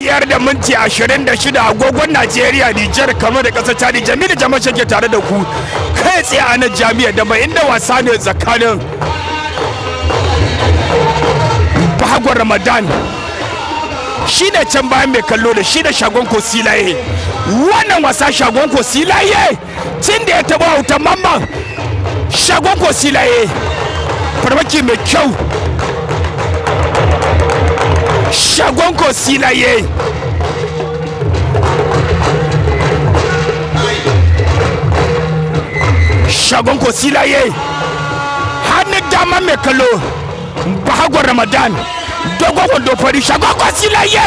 biyar da minti ashirin da shida agogon najeriya nijar kamar da ƙasar chadi jamilu jama'a shake tare da ku. Kai tsaye a nan jami'a da mai inda wasa ne tsakanin bahagwar ramadan. Shi ne can bayan mai kallo da shi da shagon ko silaye. Wannan wasa shagon ko silaye tun da ya taɓa hautar mamman shagon ko silaye. Farmaki mai kyau. Shagon ko silaye shagon ko silaye hannun dama mai kallo bahagwar ramadan. Dogon wando fari shagon ko silaye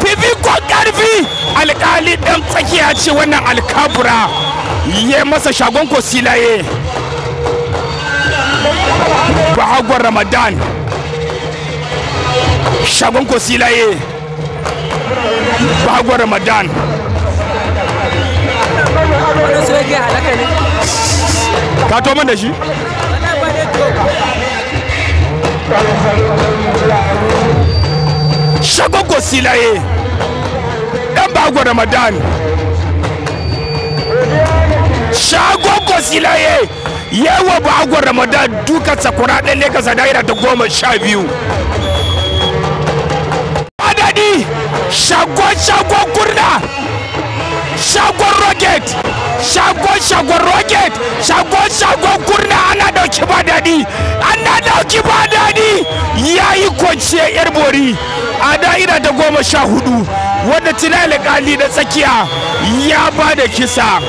fifi ko ƙarfi alkali ɗan tsakiya ce wannan alkabura. Ya masa shagon ko silaye bahagwar ramadan. Shagon ko silaye. Bahagwar ramadan. Ne? ka to man da shi? Ne shagon ko silaye. Dan bahagwar ramadan. Shagon ko silaye. Yawa bahagwar ramadan duka sakura ɗan legas a daira ta goma sha biyu. Shagon shagon kurna. Shagon rocket shagon shagon rocket shagon shagon kurna. Ana ɗauki ba daɗi ana ɗauki ba daɗi ya yi kwanciyar yar bori. A da'ira ta goma sha huɗu wanda tunani kali da tsakiya ya ba da kisa.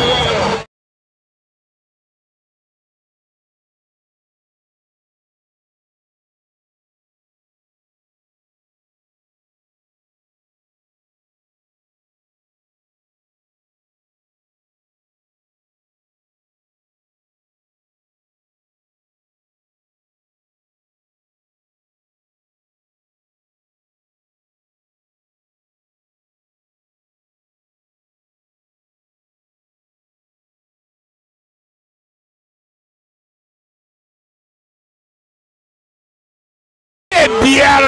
Biyar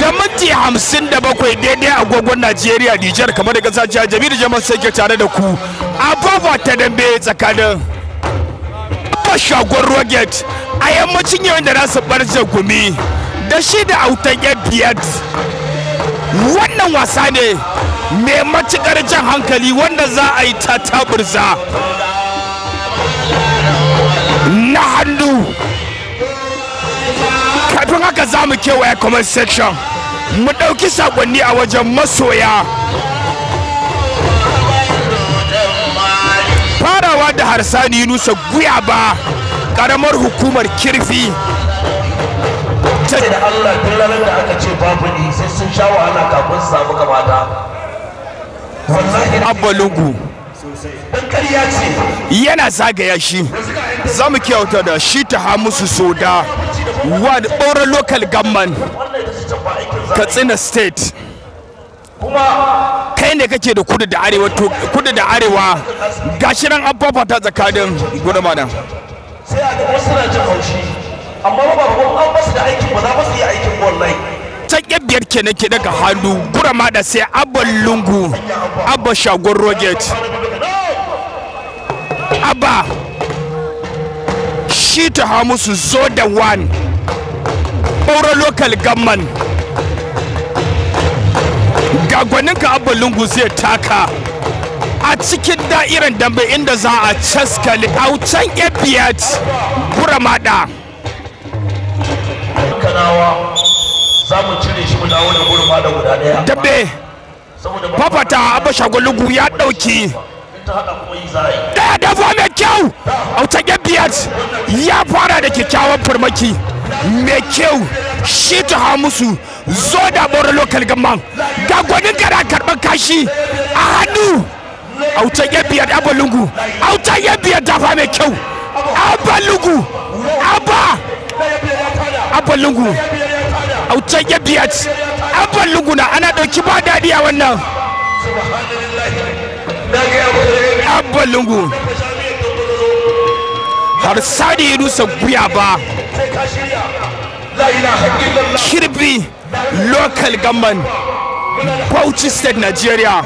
da minti hamsin da bakwai daidai agogon najeriya nijar kamar da kasa jiya jami'ar jama'a sai ke tare da ku a babu ta dambe tsakanin shagon roget a yammacin yau da nasu barje gumi da shi da autan biyar. Wannan wasa ne mai matuƙar jan hankali wanda za a yi ta taburza. Na hannu haka za mu kewaye comment section. Mu ɗauki saƙonni a wajen masoya. Farawa da harsani yunusa guyaba ƙaramar hukumar kirfi. Ta da Allah ranar da aka ce babu ni sai sun sha wahala kafin su samu kamata abbalungu yana zagaya shi. Za mu kyauta da shi ta hamusu soda. Wa ɓauren local government. Katsina state. Kuma kai ne kake da kudu da arewa to kudu da arewa. Gashi nan an fafata tsakanin gudunma nan sai a ga wasu na jin haushi. Amma ba ba an ba su da aikin ba za ba su yi aikin wallahi. Can biyar kenan ke daga hannu. Gurama da sai abban lungu abba shagon roget abba! Shi ta hamusu zo da one ɓauren local government. Ga gwaninka abban lungu zai taka. A cikin da'irar dambe inda za a caskali biyar gurama da kanawa za mu cire shi mu dawo da gurma da guda ɗaya. Dambe saboda ba fafata abba shagon lungu ya ɗauki. In ta haɗa kuma yi za a yi. Daya dafa mai kyau. Autage biyat ya fara da kyakkyawan farmaki. Mai kyau shi ta ha musu. Zo da bora local gamman. Ga gwanin gara karɓar kashi a hannu. Autage biyat abalungu autage biyat dafa mai kyau. Abalungu aba abalungu autage biyat abalungu na ana ɗauki ba daɗi a wannan. Abban lungu. Har sadi rusa guya ba. Kirbi local government bauchi state nigeria.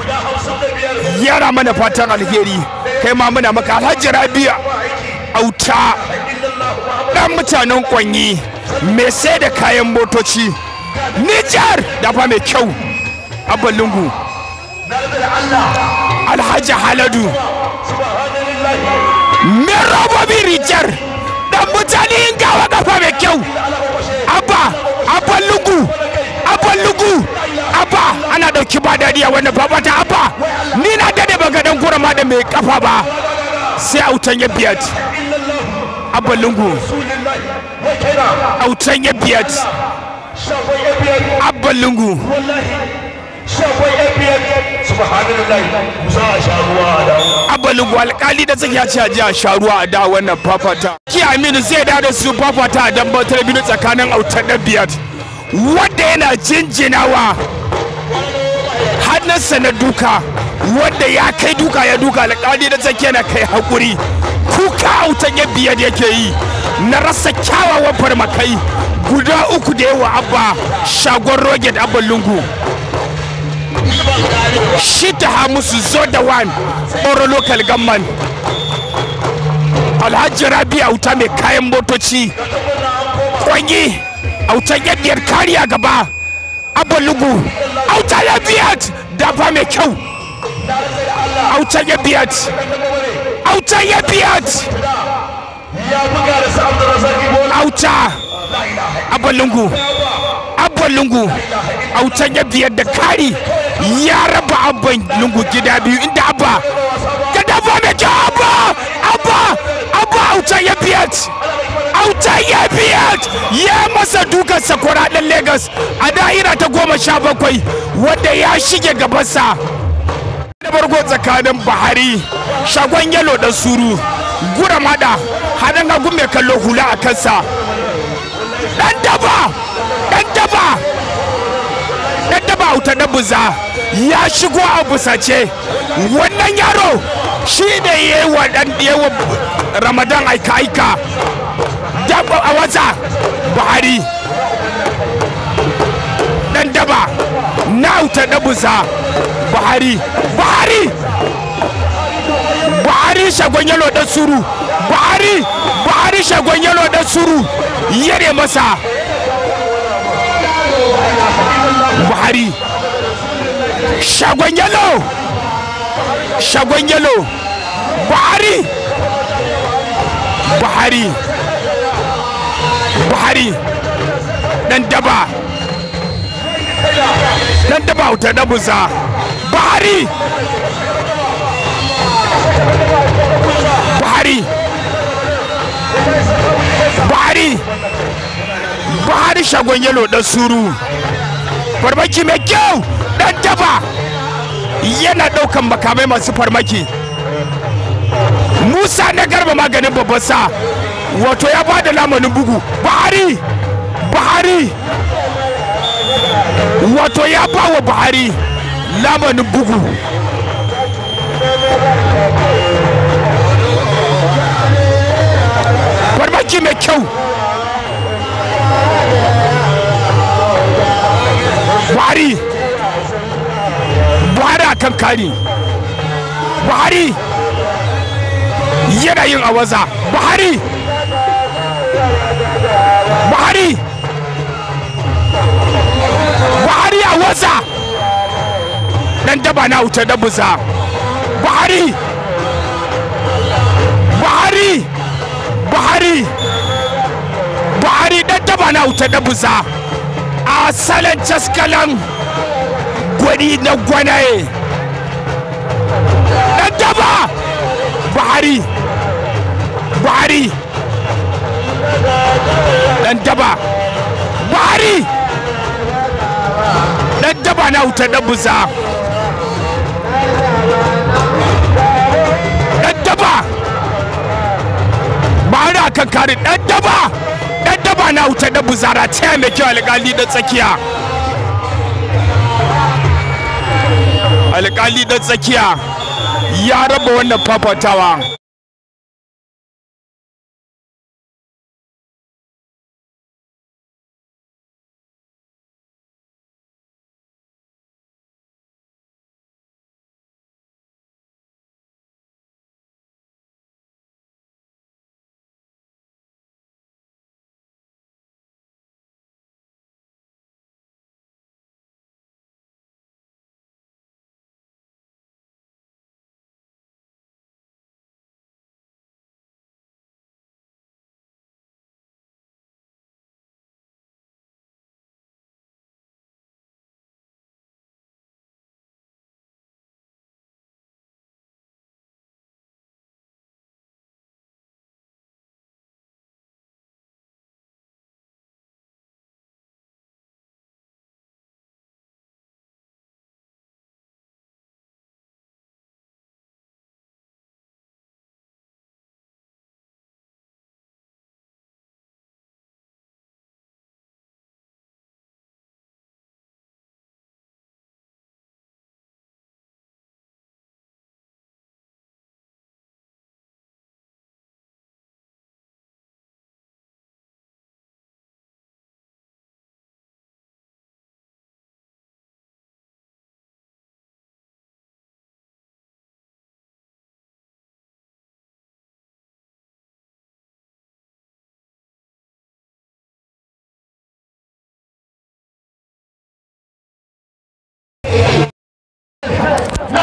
Yara mana fatan alheri. Kai ma muna maka alhaji rabi'a auta. Dan mutanen kwanyi mai sai da kayan motoci. Nijar da fa mai kyau. Abban lungu. Alhaji haladu. Mai robobi rijar dan mutane gawa kafa mai kyau. Abba abban lungu abban lungu abba. Ana ɗauki ba daɗi a wannan babata abba. Ni na daɗe ban ga dan kurama da mai kafa ba. Sai autan ya biyat. Abban lungu autan ya biyat. Abban lungu shafai fbn subhanallah musa a sha ruwa a dawo. Abban lungu alkali da tsakiya ce a ji a sha wannan fafata. Ki aminu zai da da su fafata a dambar talabijin tsakanin autan da biyat wanda yana jinjinawa hannunsa na duka wanda ya kai duka ya duka alƙali da tsakiya na kai haƙuri. Kuka autan ya biyar yake yi. Na rasa kyawawan farmakai guda uku da yawa abba shagon roget abba lungu. Shi ta hamusu zo da wan oro local gamman alhaji rabi auta mai kayan motoci. Kwanyi autan ya biyar kariya gaba. Abba lungu auta ya biyar dafa mai kyau. Auta ya biyar auta ya ibola auta abba lungu abba lungu autan ya biyar da kari ya raba abban lungu gida biyu inda abba ka dafa mai kyau abba abba abba autan ya biyar autan ya biyar ya masa dukan sakwara ɗan Legas. A da'ira ta goma sha bakwai wanda ya shige gabansa. Da bargo tsakanin bahari shagon yalo da suru gura mada hadin hagu mai kallo hula a kansa. Dan daba! Dan daba auta da buza. Ya shigo a busace. Wannan yaro shi ne ya yi wa ramadan aika aika. Daba a wata bahari dan daba na auta da buza. Bahari bahari buhari shagon yalo da suru. Buhari buhari shagon yalo da suru. Yare masa. Buhari. Shagon yalo shagon yalo buhari. Buhari. Buhari. Dan daba. Dan daba wuta da buza. Buhari. Buhari. Buhari. Buhari shagon yalo da suru. Farmaki mai kyau dan daba. Yana ɗaukan makamai masu farmaki. Musa na garba maganin babban sa. Wato ya ba da lamanin bugu. Buhari buhari. Wato ya ba wa buhari lamanin bugu. Farmaki mai kyau. Kan kari. Buhari yana yin awaza. Buhari! Buhari! Buhari a waza dan daba na wuta da buza. Buhari! Buhari! Buhari! Buhari dan daba na wuta da buza. A salon caskalan gwani na gwanaye. Dan daba buhari! Buhari! Dan daba! Buhari! Dan daba na wuta da buza! Dan daba! Buhari a kan kare dan daba! Dan daba na wuta da buzara ta mai kyau alƙali da tsakiya! Alƙali da tsakiya! Ya raba wannan fafatawa.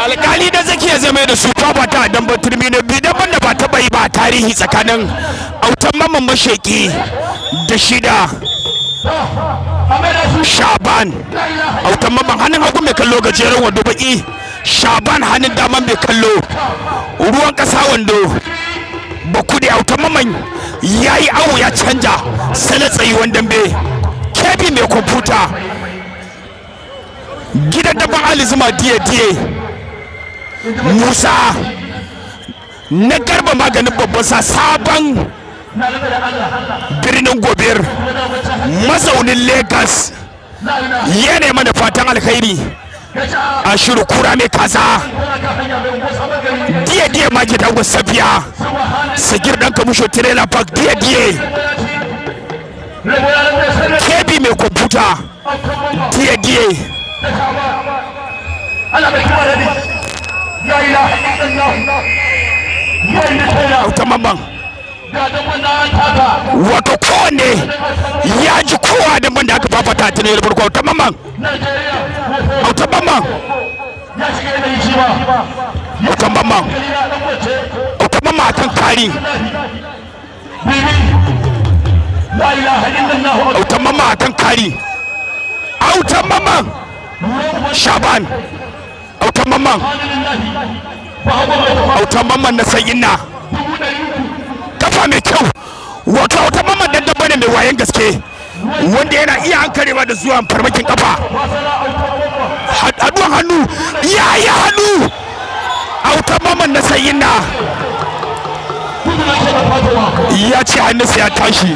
Alkali da zaki ya zama da su fafata a dambar turmi na biyu daban da ba taɓa yi ba tarihi tsakanin autan mamman masheki da shida shaban. Autan mamman hannun hagu mai kallo gajeren wando baki shaban hannun daman mai kallo. Ruwan ƙasa wando. Ba kuɗi autan mamman ya yi awo ya canja sana tsayuwan dambe. Kebi mai kwamfuta. Gidan daban alizuma diye-diye. Musa na garba maganin babban sa sabon birnin gobir mazaunin lagos. Ya nema da fatan alkhairi. A shiru kura mai kaza. Diye diye ma ke dawo safiya sagir dan kamusho trailer park diye diye. Kebi mai kwamfuta. Diye diye. Auta mamman wato kowanne ya ji kowa da ban da aka fafata ta ne da farko auta mamman auta mamman akan kari. Auta mamman akan kari. Auta mamman shaban. Auta mamman auta mamman na sayin na. Kafa mai kyau. Wato auta mamman dan dabba ne mai wayan gaske wanda yana iya hankarewa da zuwa farmakin kafa. Haduwan hannu. Ya yi hannu auta mamman na sayin na. Ya ce hannunsa ya tashi.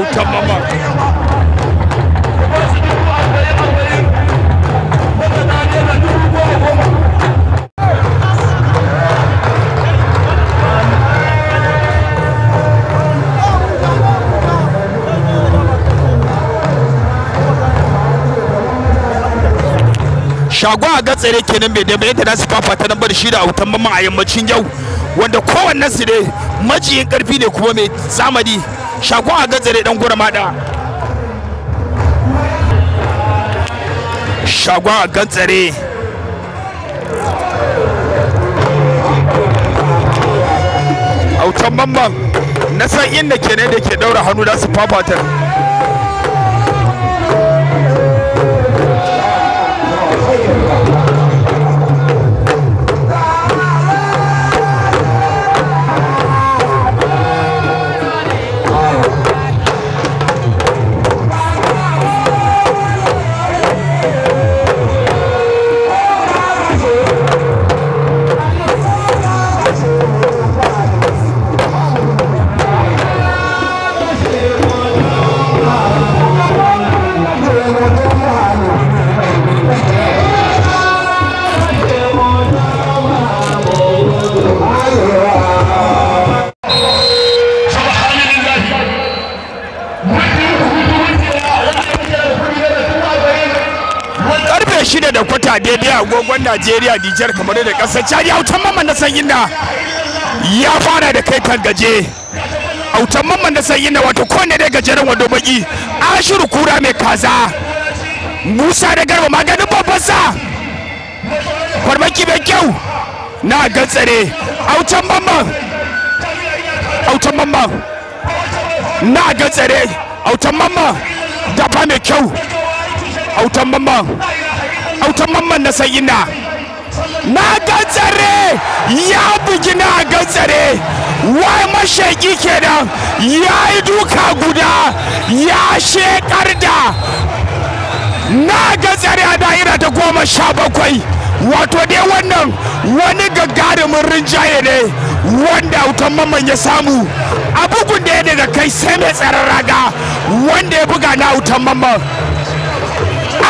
Autan mamman shagon a gatsare kenan mai dambe yadda nasu fafata nan bar shi da autan mamman a yammacin yau wanda kowanne su ne majiyin ƙarfi ne kuma mai zamani. Shagon a gatsare dan gura mada shagon a gatsare autan mamman na san inda kenan da ke daura hannu da su fafatar da kwata daidai agogon najeriya nijar kamar da ƙasar chadi autan mamman na sanyin da ya fara da kai kan gaje. Autan mamman na sanyin da wato kowane da gajeren wando baki. Ashiru kura mai kaza. Musa da garba maganin babban sa. Farmaki mai kyau na gatsare. Autan mamman. Autan mamman na gatsare. Autan mamman dafa mai kyau. Autan mamman. Autan mamman na sayina na. Gatsare ya bugi na gatsare wai mashaki kenan ya yi duka guda ya shekar da. Na gatsare a da'ira ta goma sha bakwai. Wato dai wannan wani gagarumin rinjaye ne wanda autan mamman ya samu. A bugun da ya daga kai sai mai tsaron raga wanda ya buga na autan mamman.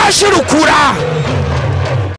Ashiru kura.